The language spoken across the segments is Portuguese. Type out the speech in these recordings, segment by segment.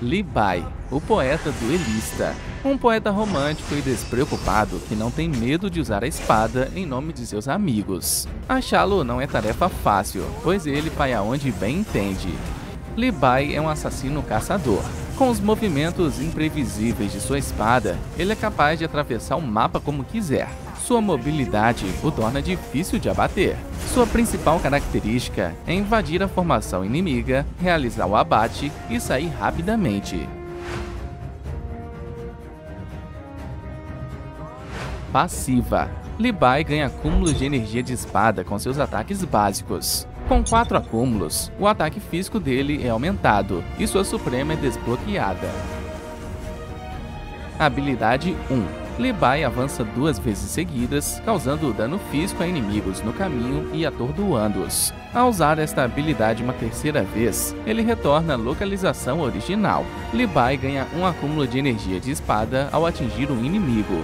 Li Bai, o poeta duelista. Um poeta romântico e despreocupado que não tem medo de usar a espada em nome de seus amigos. Achá-lo não é tarefa fácil, pois ele vai aonde bem entende. Li Bai é um assassino caçador. Com os movimentos imprevisíveis de sua espada, ele é capaz de atravessar o mapa como quiser. Sua mobilidade o torna difícil de abater. Sua principal característica é invadir a formação inimiga, realizar o abate e sair rapidamente. Passiva Li Bai ganha acúmulos de energia de espada com seus ataques básicos. Com quatro acúmulos, o ataque físico dele é aumentado e sua suprema é desbloqueada. Habilidade 1 Lebai avança duas vezes seguidas, causando dano físico a inimigos no caminho e atordoando-os. Ao usar esta habilidade uma terceira vez, ele retorna à localização original. Lebai ganha um acúmulo de energia de espada ao atingir um inimigo.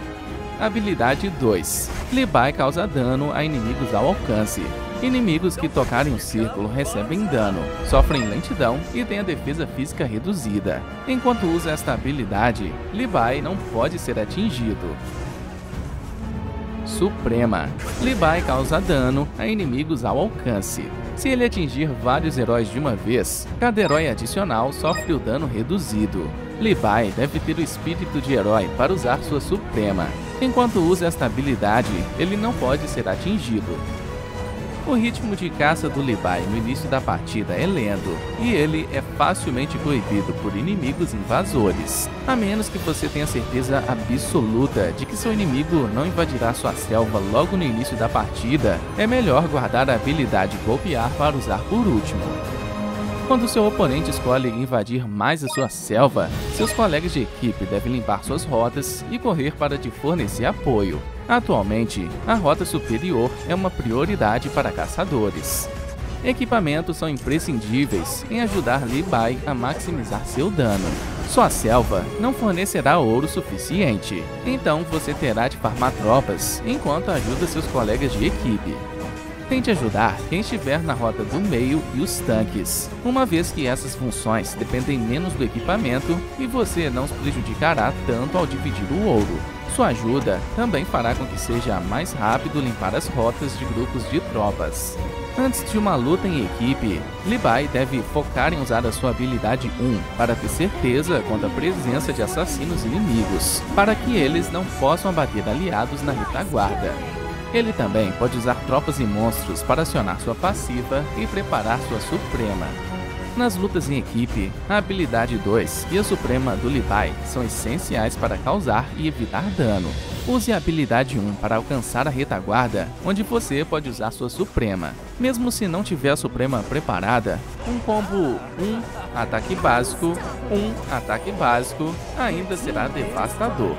Habilidade 2. Lebai causa dano a inimigos ao alcance. Inimigos que tocarem o círculo recebem dano, sofrem lentidão e têm a defesa física reduzida. Enquanto usa esta habilidade, Libai não pode ser atingido. Suprema. Libai causa dano a inimigos ao alcance. Se ele atingir vários heróis de uma vez, cada herói adicional sofre o dano reduzido. Libai deve ter o espírito de herói para usar sua Suprema. Enquanto usa esta habilidade, ele não pode ser atingido. O ritmo de caça do Libai no início da partida é lento, e ele é facilmente proibido por inimigos invasores. A menos que você tenha certeza absoluta de que seu inimigo não invadirá sua selva logo no início da partida, é melhor guardar a habilidade golpear para usar por último. Quando seu oponente escolhe invadir mais a sua selva, seus colegas de equipe devem limpar suas rotas e correr para te fornecer apoio. Atualmente, a rota superior é uma prioridade para caçadores. Equipamentos são imprescindíveis em ajudar Li Bai a maximizar seu dano. Sua selva não fornecerá ouro suficiente, então você terá de farmar tropas enquanto ajuda seus colegas de equipe. Tente ajudar quem estiver na rota do meio e os tanques, uma vez que essas funções dependem menos do equipamento e você não se prejudicará tanto ao dividir o ouro. Sua ajuda também fará com que seja mais rápido limpar as rotas de grupos de tropas. Antes de uma luta em equipe, Libai deve focar em usar a sua habilidade 1 para ter certeza quanto à presença de assassinos inimigos, para que eles não possam abater aliados na retaguarda. Ele também pode usar tropas e monstros para acionar sua passiva e preparar sua suprema. Nas lutas em equipe, a habilidade 2 e a suprema do Levi são essenciais para causar e evitar dano. Use a habilidade 1 para alcançar a retaguarda, onde você pode usar sua suprema. Mesmo se não tiver a suprema preparada, um combo 1 ataque básico, 1 ataque básico ainda será devastador.